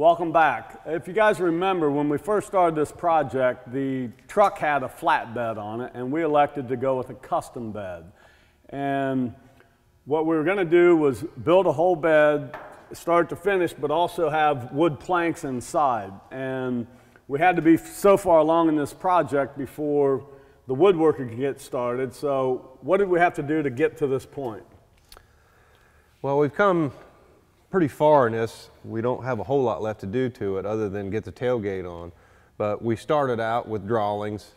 Welcome back. If you guys remember, when we first started this project, the truck had a flatbed on it, and we elected to go with a custom bed. And what we were going to do was build a whole bed, start to finish, but also have wood planks inside. And we had to be so far along in this project before the woodworker can get started. So, what did we have to do to get to this point? Well, we've come pretty far in this. We don't have a whole lot left to do to it other than get the tailgate on. But we started out with drawings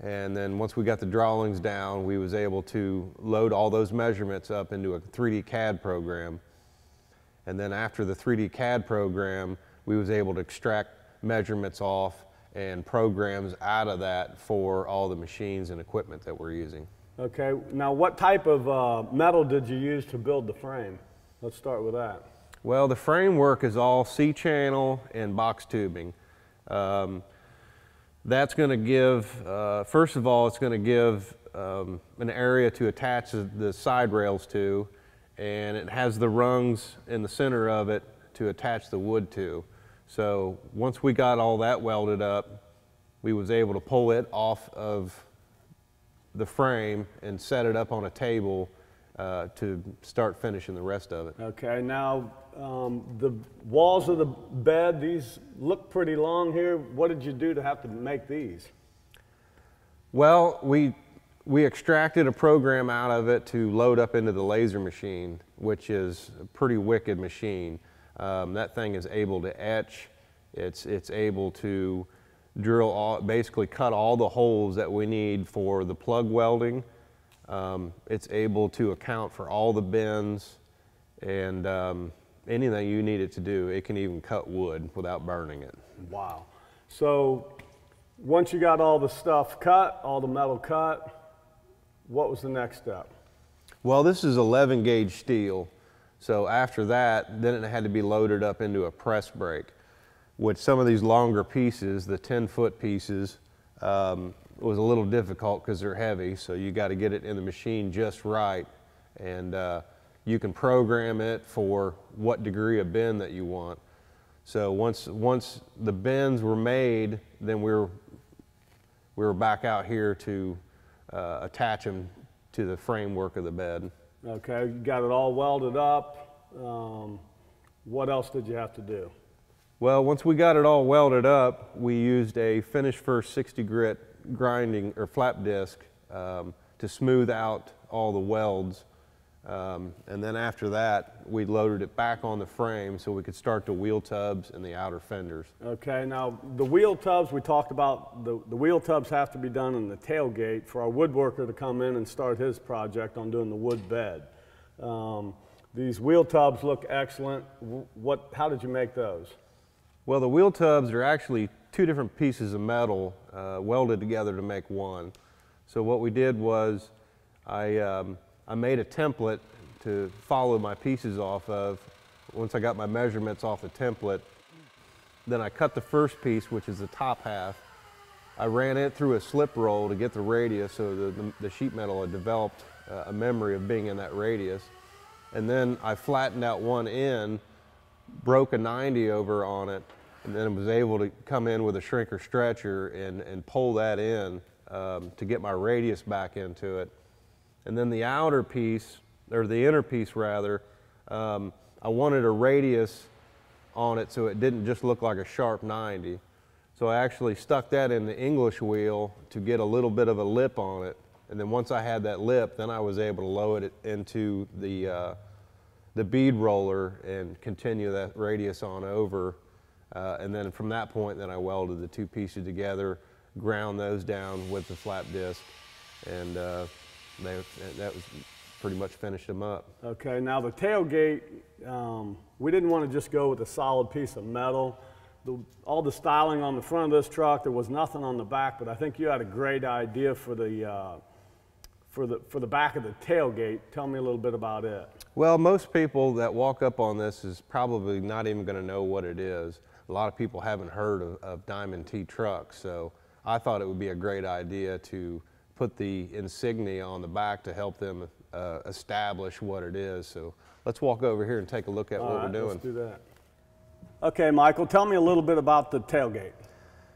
and then once we got the drawings down, we was able to load all those measurements up into a 3D CAD program. And then after the 3D CAD program, we was able to extract measurements off and programs out of that for all the machines and equipment that we're using. Okay, now what type of uh, metal did you use to build the frame? Let's start with that. Well, the framework is all C-channel and box tubing. Um, that's going to give, uh, first of all, it's going to give um, an area to attach the side rails to, and it has the rungs in the center of it to attach the wood to. So once we got all that welded up, we was able to pull it off of the frame and set it up on a table uh, to start finishing the rest of it. Okay, now um, the walls of the bed, these look pretty long here. What did you do to have to make these? Well, we, we extracted a program out of it to load up into the laser machine, which is a pretty wicked machine. Um, that thing is able to etch. It's, it's able to drill all, basically cut all the holes that we need for the plug welding. Um, it's able to account for all the bends and um, anything you need it to do. It can even cut wood without burning it. Wow. So once you got all the stuff cut, all the metal cut, what was the next step? Well, this is 11 gauge steel. So after that, then it had to be loaded up into a press brake, which some of these longer pieces, the 10 foot pieces, um, was a little difficult because they're heavy. So you got to get it in the machine just right. And uh, you can program it for what degree of bend that you want. So once, once the bends were made, then we were, we were back out here to uh, attach them to the framework of the bed. Okay, you got it all welded up. Um, what else did you have to do? Well, once we got it all welded up, we used a Finish First 60 grit grinding or flap disc um, to smooth out all the welds um, and then after that, we loaded it back on the frame so we could start the wheel tubs and the outer fenders. Okay, now the wheel tubs, we talked about, the, the wheel tubs have to be done in the tailgate for our woodworker to come in and start his project on doing the wood bed. Um, these wheel tubs look excellent. What, how did you make those? Well, the wheel tubs are actually two different pieces of metal uh, welded together to make one. So what we did was I um, I made a template to follow my pieces off of. Once I got my measurements off the template, then I cut the first piece, which is the top half. I ran it through a slip roll to get the radius so the, the, the sheet metal had developed uh, a memory of being in that radius. And then I flattened out one end, broke a 90 over on it, and then was able to come in with a shrinker stretcher and, and pull that in um, to get my radius back into it. And then the outer piece, or the inner piece rather, um, I wanted a radius on it so it didn't just look like a sharp 90. So I actually stuck that in the English wheel to get a little bit of a lip on it. And then once I had that lip, then I was able to load it into the, uh, the bead roller and continue that radius on over. Uh, and then from that point, then I welded the two pieces together, ground those down with the flap disc, and uh, they, that was pretty much finished them up. Okay, now the tailgate, um, we didn't want to just go with a solid piece of metal. The, all the styling on the front of this truck, there was nothing on the back, but I think you had a great idea for the, uh, for the, for the back of the tailgate. Tell me a little bit about it. Well, most people that walk up on this is probably not even going to know what it is. A lot of people haven't heard of, of Diamond T trucks, so I thought it would be a great idea to put the insignia on the back to help them uh, establish what it is. So let's walk over here and take a look at All what right, we're doing. Let's do that. Okay, Michael, tell me a little bit about the tailgate.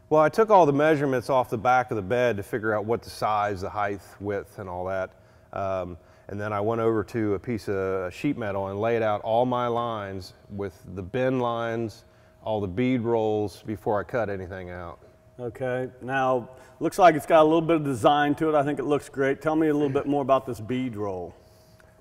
Well, I took all the measurements off the back of the bed to figure out what the size, the height, width, and all that. Um, and then I went over to a piece of sheet metal and laid out all my lines with the bend lines, all the bead rolls before I cut anything out. Okay, now looks like it's got a little bit of design to it. I think it looks great. Tell me a little bit more about this bead roll.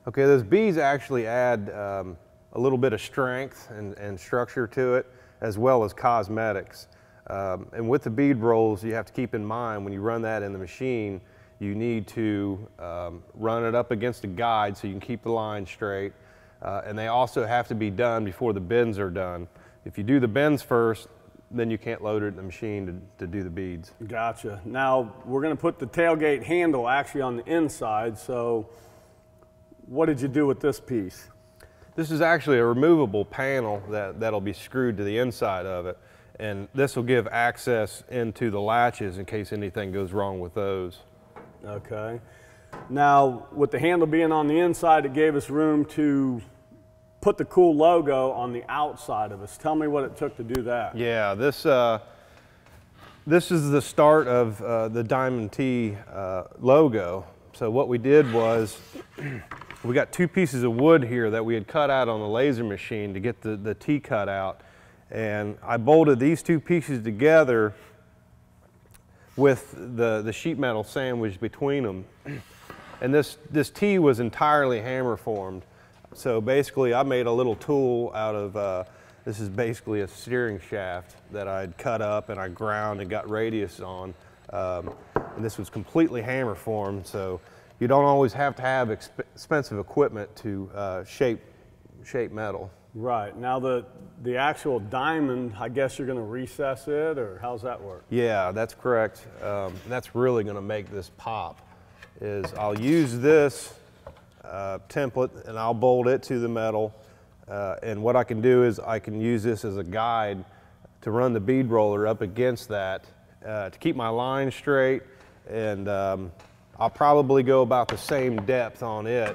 Okay, those beads actually add um, a little bit of strength and, and, structure to it, as well as cosmetics. Um, and with the bead rolls, you have to keep in mind when you run that in the machine, you need to um, run it up against a guide so you can keep the line straight. Uh, and they also have to be done before the bends are done. If you do the bends first, then you can't load it in the machine to, to do the beads. Gotcha. Now we're going to put the tailgate handle actually on the inside. So what did you do with this piece? This is actually a removable panel that, that'll be screwed to the inside of it. And this will give access into the latches in case anything goes wrong with those. Okay. Now, with the handle being on the inside, it gave us room to put the cool logo on the outside of us. Tell me what it took to do that. Yeah, this, uh, this is the start of uh, the Diamond T uh, logo. So what we did was we got two pieces of wood here that we had cut out on the laser machine to get the, the T cut out. And I bolted these two pieces together with the, the sheet metal sandwich between them. And this, this T was entirely hammer formed. So basically I made a little tool out of, uh, this is basically a steering shaft that I'd cut up and I ground and got radius on. Um, and this was completely hammer formed. So you don't always have to have exp expensive equipment to uh, shape, shape metal. Right. Now the, the actual diamond, I guess you're going to recess it or how's that work? Yeah, that's correct. Um, that's really going to make this pop is I'll use this uh, template and I'll bolt it to the metal. Uh, and what I can do is I can use this as a guide to run the bead roller up against that uh, to keep my line straight and um, I'll probably go about the same depth on it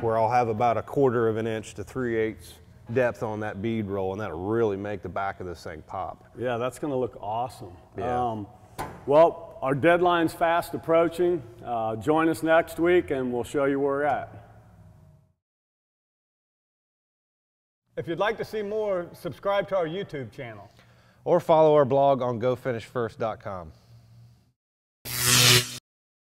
where I'll have about a quarter of an inch to three eighths depth on that bead roll and that'll really make the back of this thing pop. Yeah, that's going to look awesome. Yeah. Um, well, our deadline's fast approaching. Uh, join us next week and we'll show you where we're at. If you'd like to see more, subscribe to our YouTube channel. Or follow our blog on gofinishfirst.com.